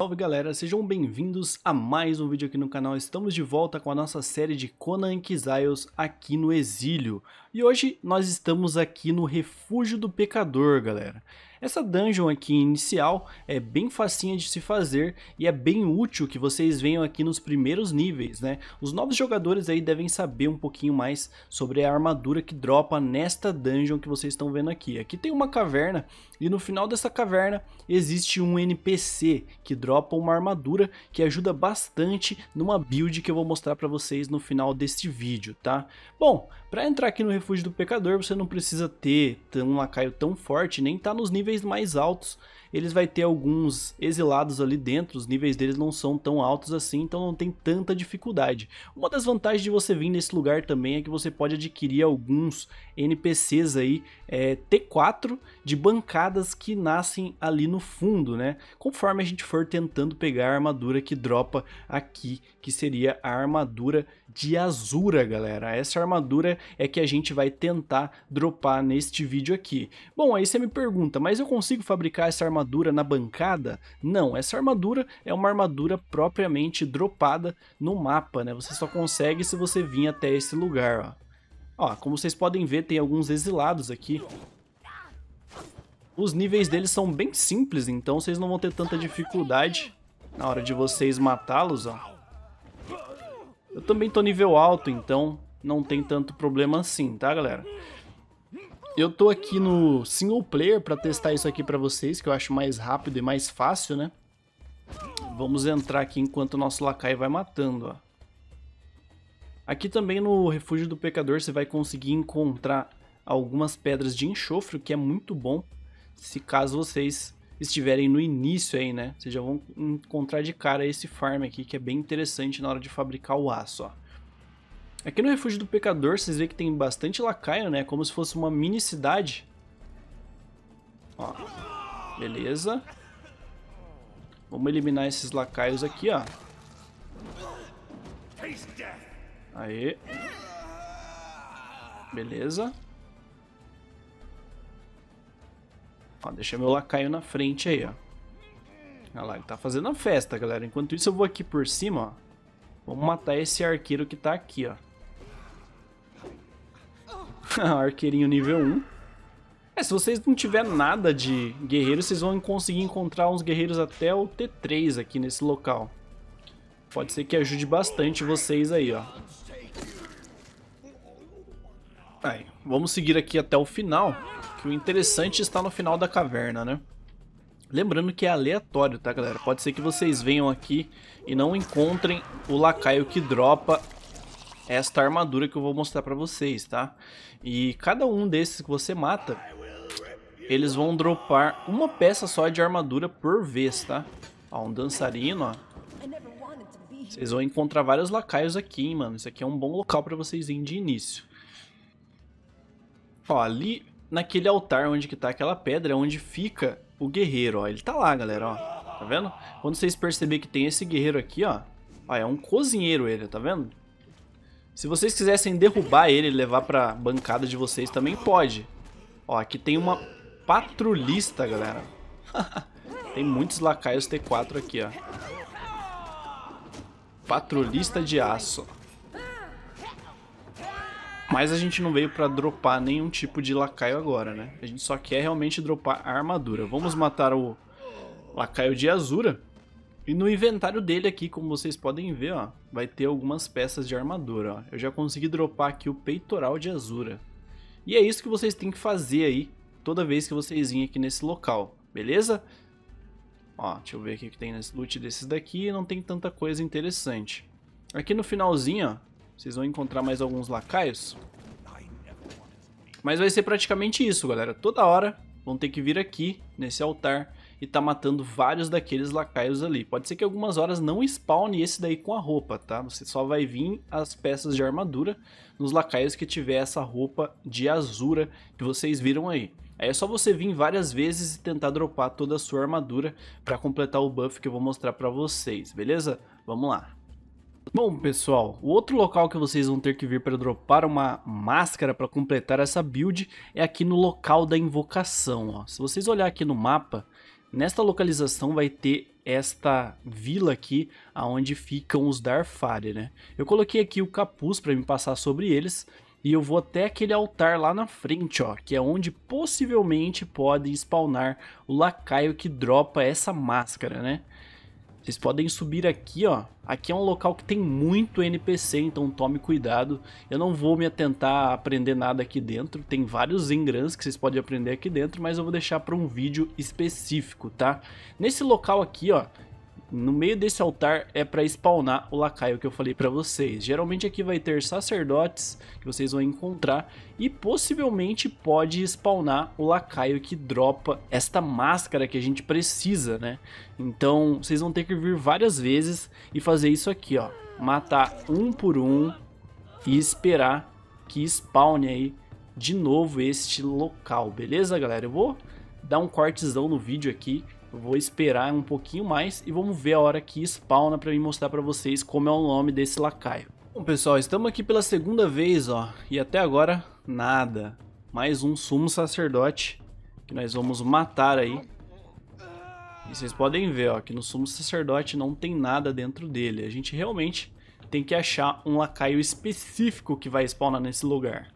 Salve galera, sejam bem-vindos a mais um vídeo aqui no canal. Estamos de volta com a nossa série de Conan Exiles aqui no Exílio. E hoje nós estamos aqui no Refúgio do Pecador, galera. Essa dungeon aqui inicial é bem facinha de se fazer e é bem útil que vocês venham aqui nos primeiros níveis, né? Os novos jogadores aí devem saber um pouquinho mais sobre a armadura que dropa nesta dungeon que vocês estão vendo aqui. Aqui tem uma caverna e no final dessa caverna existe um NPC que dropa uma armadura que ajuda bastante numa build que eu vou mostrar para vocês no final deste vídeo, tá? Bom, para entrar aqui no Refúgio do Pecador você não precisa ter um lacaio tão forte, nem tá nos níveis níveis mais altos, eles vai ter alguns exilados ali dentro, os níveis deles não são tão altos assim, então não tem tanta dificuldade. Uma das vantagens de você vir nesse lugar também é que você pode adquirir alguns NPCs aí, é, T4 de bancadas que nascem ali no fundo, né? Conforme a gente for tentando pegar a armadura que dropa aqui, que seria a armadura de Azura, galera. Essa armadura é que a gente vai tentar dropar neste vídeo aqui. Bom, aí você me pergunta, mas eu consigo fabricar essa armadura na bancada? Não, essa armadura é uma armadura propriamente dropada no mapa, né? Você só consegue se você vir até esse lugar, ó. Ó, como vocês podem ver, tem alguns exilados aqui. Os níveis deles são bem simples, então vocês não vão ter tanta dificuldade na hora de vocês matá-los, ó. Eu também tô nível alto, então não tem tanto problema assim, tá, galera? Eu tô aqui no single player para testar isso aqui para vocês, que eu acho mais rápido e mais fácil, né? Vamos entrar aqui enquanto o nosso lacaio vai matando, ó. Aqui também no Refúgio do Pecador você vai conseguir encontrar algumas pedras de enxofre, o que é muito bom, se caso vocês estiverem no início aí, né? Vocês já vão encontrar de cara esse farm aqui, que é bem interessante na hora de fabricar o aço, ó. Aqui no Refúgio do Pecador, vocês veem que tem bastante lacaio, né? Como se fosse uma mini cidade. Ó, beleza. Vamos eliminar esses lacaios aqui, ó. Aí. Beleza. Ó, deixa meu lacaio na frente aí, ó. Olha lá, ele tá fazendo a festa, galera. Enquanto isso, eu vou aqui por cima, ó. Vamos matar esse arqueiro que tá aqui, ó. Arqueirinho nível 1. É, se vocês não tiver nada de guerreiro, vocês vão conseguir encontrar uns guerreiros até o T3 aqui nesse local. Pode ser que ajude bastante vocês aí, ó. Aí, vamos seguir aqui até o final que o interessante está no final da caverna, né? Lembrando que é aleatório, tá, galera? Pode ser que vocês venham aqui e não encontrem o lacaio que dropa esta armadura que eu vou mostrar pra vocês, tá? E cada um desses que você mata, eles vão dropar uma peça só de armadura por vez, tá? Ó, um dançarino, ó. Vocês vão encontrar vários lacaios aqui, hein, mano. Isso aqui é um bom local pra vocês irem de início. Ó, ali naquele altar onde que tá aquela pedra, onde fica o guerreiro, ó. Ele tá lá, galera, ó. Tá vendo? Quando vocês perceberem que tem esse guerreiro aqui, ó. Ó, é um cozinheiro ele, tá vendo? Se vocês quisessem derrubar ele e levar pra bancada de vocês, também pode. Ó, aqui tem uma patrulhista, galera. tem muitos lacaios T4 aqui, ó. Patrulhista de aço. Mas a gente não veio pra dropar nenhum tipo de lacaio agora, né? A gente só quer realmente dropar a armadura. Vamos matar o lacaio de Azura. E no inventário dele aqui, como vocês podem ver, ó, vai ter algumas peças de armadura, ó. Eu já consegui dropar aqui o peitoral de Azura. E é isso que vocês têm que fazer aí, toda vez que vocês virem aqui nesse local, beleza? Ó, deixa eu ver o que tem nesse loot desses daqui, não tem tanta coisa interessante. Aqui no finalzinho, ó, vocês vão encontrar mais alguns lacaios. Mas vai ser praticamente isso, galera. Toda hora vão ter que vir aqui, nesse altar, e tá matando vários daqueles lacaios ali. Pode ser que algumas horas não spawne esse daí com a roupa, tá? Você só vai vir as peças de armadura nos lacaios que tiver essa roupa de azura que vocês viram aí. Aí é só você vir várias vezes e tentar dropar toda a sua armadura para completar o buff que eu vou mostrar para vocês, beleza? Vamos lá. Bom, pessoal, o outro local que vocês vão ter que vir para dropar uma máscara para completar essa build é aqui no local da invocação. Ó. Se vocês olhar aqui no mapa, nesta localização vai ter esta vila aqui, aonde ficam os Darfari, né? Eu coloquei aqui o capuz para me passar sobre eles, e eu vou até aquele altar lá na frente, ó, que é onde possivelmente pode spawnar o lacaio que dropa essa máscara, né? Vocês podem subir aqui, ó. Aqui é um local que tem muito NPC, então tome cuidado. Eu não vou me atentar a aprender nada aqui dentro. Tem vários engrãs que vocês podem aprender aqui dentro, mas eu vou deixar para um vídeo específico, tá? Nesse local aqui, ó, no meio desse altar é para spawnar o lacaio que eu falei para vocês. Geralmente aqui vai ter sacerdotes que vocês vão encontrar e possivelmente pode spawnar o lacaio que dropa esta máscara que a gente precisa, né? Então vocês vão ter que vir várias vezes e fazer isso aqui, ó. Matar um por um e esperar que spawne aí de novo este local, beleza galera? Eu vou dar um cortezão no vídeo aqui vou esperar um pouquinho mais e vamos ver a hora que spawna para me mostrar para vocês como é o nome desse lacaio. Bom pessoal, estamos aqui pela segunda vez, ó, e até agora nada. Mais um sumo sacerdote que nós vamos matar aí. E vocês podem ver, ó, que no sumo sacerdote não tem nada dentro dele. A gente realmente tem que achar um lacaio específico que vai spawnar nesse lugar.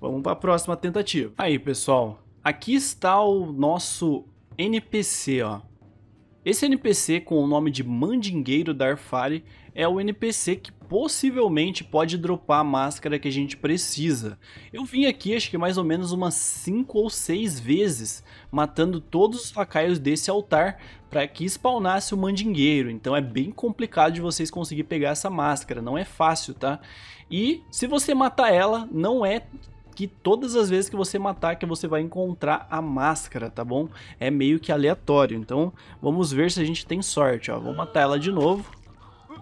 Vamos para a próxima tentativa. Aí, pessoal, aqui está o nosso NPC, ó. Esse NPC com o nome de Mandingueiro Darfari é o NPC que possivelmente pode dropar a máscara que a gente precisa. Eu vim aqui acho que mais ou menos umas 5 ou 6 vezes, matando todos os lacaios desse altar para que spawnasse o Mandingueiro, então é bem complicado de vocês conseguir pegar essa máscara, não é fácil, tá? E se você matar ela, não é que todas as vezes que você matar que você vai encontrar a máscara, tá bom? É meio que aleatório, então vamos ver se a gente tem sorte, ó. Vou matar ela de novo.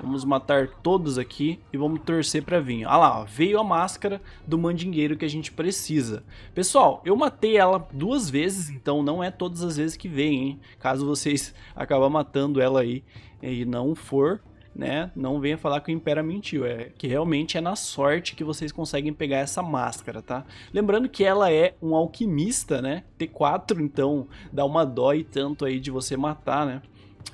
Vamos matar todos aqui e vamos torcer para vir. Olha lá, veio a máscara do mandingueiro que a gente precisa. Pessoal, eu matei ela duas vezes, então não é todas as vezes que vem, hein? Caso vocês acabam matando ela aí e não for, né? Não venha falar que o Impera mentiu, é que realmente é na sorte que vocês conseguem pegar essa máscara, tá? Lembrando que ela é um alquimista, né? T4, então dá uma dó e tanto aí de você matar, né?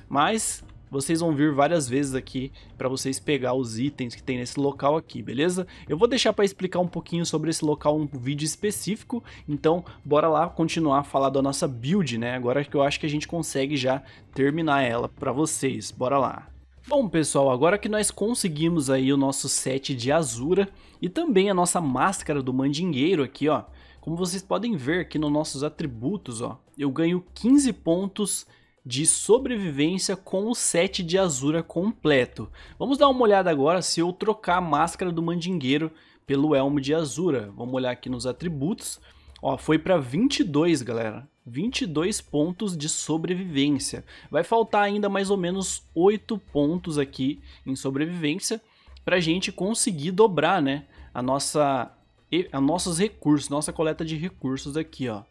Mas vocês vão vir várias vezes aqui para vocês pegar os itens que tem nesse local aqui, beleza? Eu vou deixar para explicar um pouquinho sobre esse local um vídeo específico, então bora lá continuar a falar da nossa build, né? Agora que eu acho que a gente consegue já terminar ela para vocês, bora lá. Bom pessoal, agora que nós conseguimos aí o nosso set de Azura e também a nossa máscara do mandingueiro aqui ó, como vocês podem ver aqui nos nossos atributos ó, eu ganho 15 pontos de sobrevivência com o set de Azura completo. Vamos dar uma olhada agora se eu trocar a máscara do mandingueiro pelo elmo de Azura. Vamos olhar aqui nos atributos. Ó, foi para 22, galera. 22 pontos de sobrevivência. Vai faltar ainda mais ou menos 8 pontos aqui em sobrevivência para a gente conseguir dobrar, né, a nossa a nossos recursos, nossa coleta de recursos aqui, ó.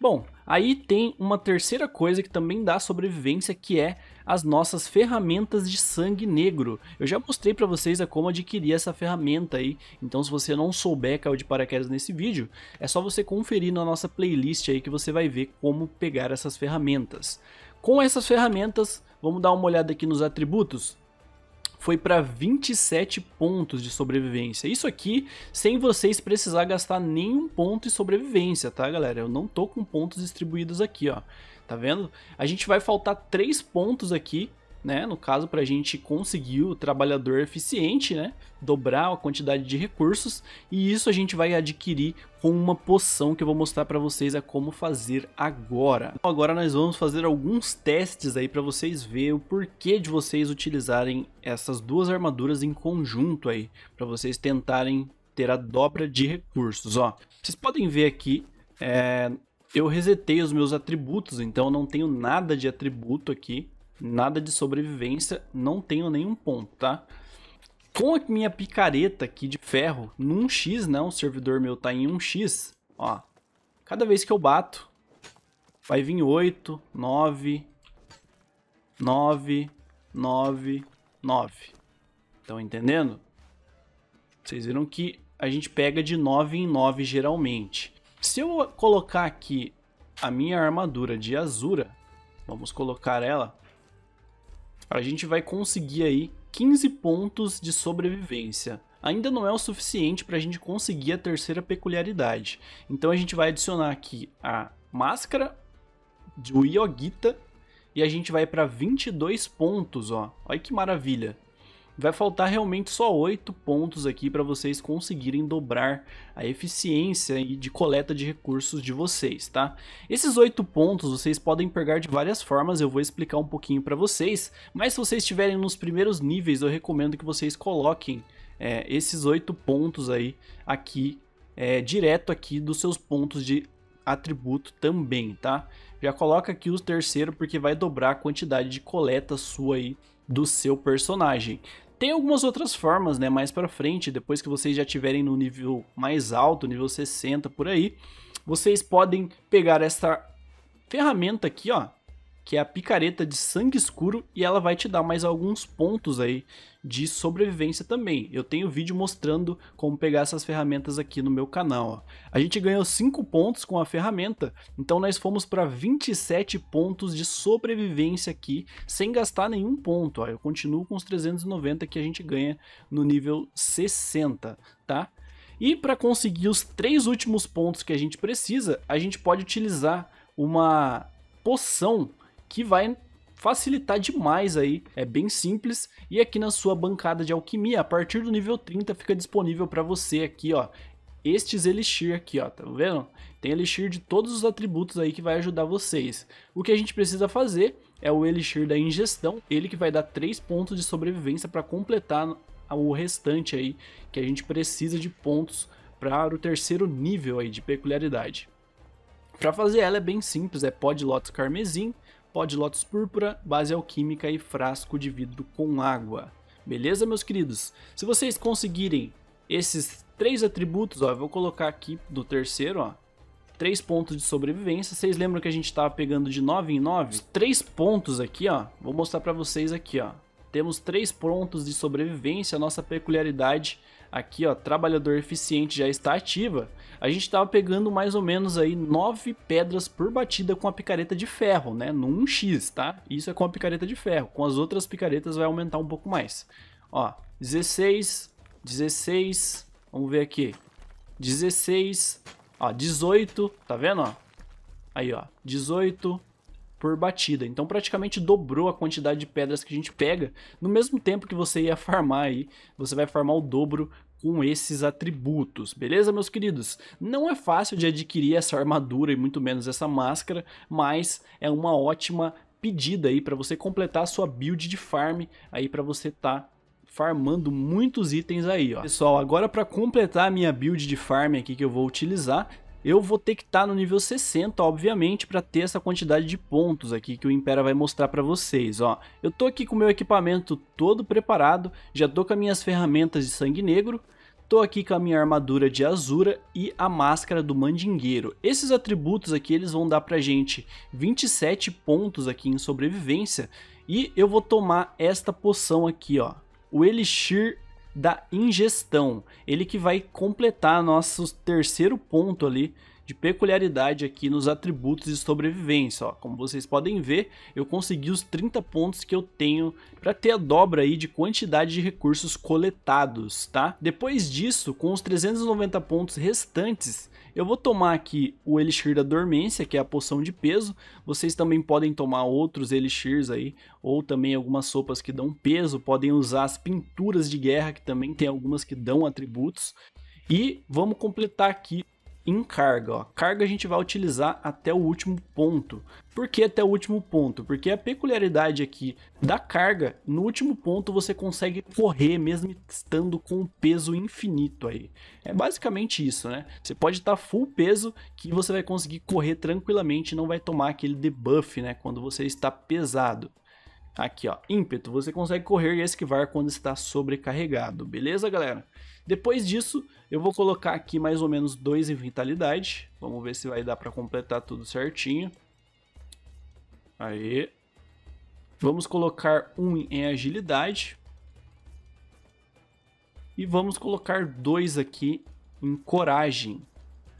Bom, aí tem uma terceira coisa que também dá sobrevivência, que é as nossas ferramentas de sangue negro. Eu já mostrei para vocês a como adquirir essa ferramenta aí, então se você não souber caiu de paraquedas nesse vídeo, é só você conferir na nossa playlist aí que você vai ver como pegar essas ferramentas. Com essas ferramentas, vamos dar uma olhada aqui nos atributos foi para 27 pontos de sobrevivência. Isso aqui sem vocês precisar gastar nenhum ponto de sobrevivência, tá galera? Eu não tô com pontos distribuídos aqui, ó. Tá vendo? A gente vai faltar 3 pontos aqui né? No caso, para a gente conseguir o trabalhador eficiente, né? Dobrar a quantidade de recursos e isso a gente vai adquirir com uma poção que eu vou mostrar para vocês a como fazer agora. Então, agora nós vamos fazer alguns testes aí para vocês verem o porquê de vocês utilizarem essas duas armaduras em conjunto aí, para vocês tentarem ter a dobra de recursos, ó. Vocês podem ver aqui, é, eu resetei os meus atributos, então não tenho nada de atributo aqui, nada de sobrevivência, não tenho nenhum ponto, tá? Com a minha picareta aqui de ferro, num X, né? O servidor meu tá em 1x, ó. Cada vez que eu bato, vai vir 8, 9, 9, 9, 9. Estão entendendo? Vocês viram que a gente pega de 9 em 9 geralmente. Se eu colocar aqui a minha armadura de azura, vamos colocar ela a gente vai conseguir aí 15 pontos de sobrevivência. Ainda não é o suficiente para a gente conseguir a terceira peculiaridade. Então a gente vai adicionar aqui a máscara do Yogita e a gente vai para 22 pontos, ó. Olha que maravilha. Vai faltar realmente só 8 pontos aqui para vocês conseguirem dobrar a eficiência de coleta de recursos de vocês, tá? Esses 8 pontos vocês podem pegar de várias formas, eu vou explicar um pouquinho para vocês, mas se vocês estiverem nos primeiros níveis, eu recomendo que vocês coloquem é, esses 8 pontos aí aqui, é, direto aqui dos seus pontos de atributo também, tá? Já coloca aqui o terceiro porque vai dobrar a quantidade de coleta sua aí do seu personagem. Tem algumas outras formas, né, mais para frente, depois que vocês já tiverem no nível mais alto, nível 60 por aí, vocês podem pegar essa ferramenta aqui, ó, que é a picareta de sangue escuro e ela vai te dar mais alguns pontos aí de sobrevivência também. Eu tenho vídeo mostrando como pegar essas ferramentas aqui no meu canal. Ó. A gente ganhou 5 pontos com a ferramenta, então nós fomos para 27 pontos de sobrevivência aqui, sem gastar nenhum ponto. Ó. Eu continuo com os 390 que a gente ganha no nível 60, tá? E para conseguir os três últimos pontos que a gente precisa, a gente pode utilizar uma poção que vai facilitar demais aí, é bem simples e aqui na sua bancada de alquimia, a partir do nível 30 fica disponível para você aqui, ó, estes elixir aqui, ó, tá vendo? Tem elixir de todos os atributos aí que vai ajudar vocês. O que a gente precisa fazer é o elixir da ingestão, ele que vai dar 3 pontos de sobrevivência para completar o restante aí que a gente precisa de pontos para o terceiro nível aí de peculiaridade. Para fazer ela é bem simples, é pó de lótus carmesim, pó de lótus púrpura, base alquímica e frasco de vidro com água. Beleza, meus queridos? Se vocês conseguirem esses três atributos, ó, eu vou colocar aqui no terceiro, ó, três pontos de sobrevivência. Vocês lembram que a gente estava pegando de 9 em 9? Três pontos aqui, ó, vou mostrar para vocês aqui, ó. Temos três pontos de sobrevivência, a nossa peculiaridade aqui, ó, trabalhador eficiente já está ativa a gente estava pegando mais ou menos aí 9 pedras por batida com a picareta de ferro, né? No 1x, tá? Isso é com a picareta de ferro. Com as outras picaretas vai aumentar um pouco mais. Ó, 16, 16, vamos ver aqui. 16, ó, 18, tá vendo, ó? Aí, ó, 18 por batida. Então praticamente dobrou a quantidade de pedras que a gente pega. No mesmo tempo que você ia farmar aí, você vai farmar o dobro com esses atributos, beleza, meus queridos? Não é fácil de adquirir essa armadura e muito menos essa máscara, mas é uma ótima pedida aí para você completar a sua build de farm aí para você tá farmando muitos itens aí, ó. Pessoal, agora para completar a minha build de farm aqui que eu vou utilizar, eu vou ter que estar tá no nível 60, obviamente, para ter essa quantidade de pontos aqui que o Impera vai mostrar para vocês, ó. Eu tô aqui com o meu equipamento todo preparado, já tô com as minhas ferramentas de sangue negro, Tô aqui com a minha armadura de azura e a máscara do mandingueiro. Esses atributos aqui eles vão dar pra gente 27 pontos aqui em sobrevivência e eu vou tomar esta poção aqui, ó. O Elixir da ingestão. Ele que vai completar nosso terceiro ponto ali de peculiaridade aqui nos atributos de sobrevivência. Ó. Como vocês podem ver, eu consegui os 30 pontos que eu tenho para ter a dobra aí de quantidade de recursos coletados, tá? Depois disso, com os 390 pontos restantes, eu vou tomar aqui o Elixir da Dormência, que é a poção de peso. Vocês também podem tomar outros Elixirs aí, ou também algumas sopas que dão peso. Podem usar as pinturas de guerra, que também tem algumas que dão atributos. E vamos completar aqui em carga. Ó. Carga a gente vai utilizar até o último ponto. Por que até o último ponto? Porque a peculiaridade aqui da carga, no último ponto você consegue correr mesmo estando com um peso infinito aí. É basicamente isso, né? Você pode estar full peso que você vai conseguir correr tranquilamente não vai tomar aquele debuff, né? Quando você está pesado. Aqui, ó, ímpeto, você consegue correr e esquivar quando está sobrecarregado, beleza, galera? Depois disso, eu vou colocar aqui mais ou menos dois em vitalidade. Vamos ver se vai dar para completar tudo certinho. Aí. Vamos colocar um em agilidade. E vamos colocar dois aqui em coragem.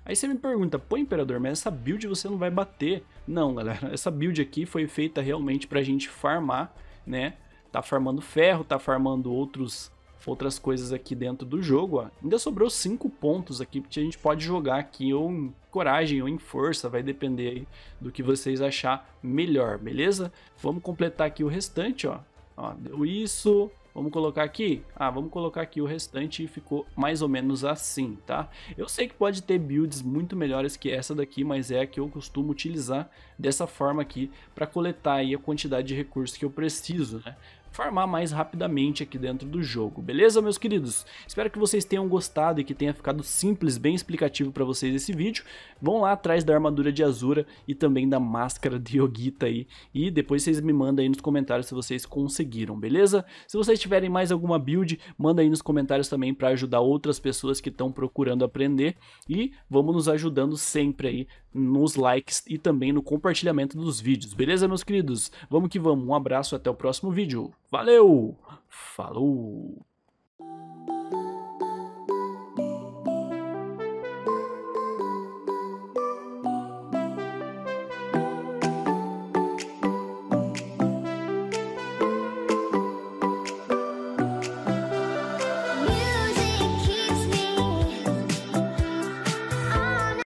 Aí você me pergunta, pô Imperador, mas essa build você não vai bater. Não, galera, essa build aqui foi feita realmente pra gente farmar, né? tá farmando ferro, tá farmando outros outras coisas aqui dentro do jogo, ó. Ainda sobrou 5 pontos aqui, porque a gente pode jogar aqui ou em coragem ou em força, vai depender do que vocês achar melhor, beleza? Vamos completar aqui o restante, ó. ó deu isso, Vamos colocar aqui? Ah, vamos colocar aqui o restante e ficou mais ou menos assim, tá? Eu sei que pode ter builds muito melhores que essa daqui, mas é a que eu costumo utilizar dessa forma aqui para coletar aí a quantidade de recursos que eu preciso, né? Farmar mais rapidamente aqui dentro do jogo, beleza meus queridos? Espero que vocês tenham gostado e que tenha ficado simples, bem explicativo para vocês esse vídeo. Vão lá atrás da armadura de Azura e também da máscara de Yogita aí e depois vocês me mandam aí nos comentários se vocês conseguiram, beleza? Se vocês tiverem mais alguma build, manda aí nos comentários também para ajudar outras pessoas que estão procurando aprender e vamos nos ajudando sempre aí nos likes e também no compartilhamento dos vídeos, beleza meus queridos? Vamos que vamos, um abraço até o próximo vídeo. Valeu! Falou!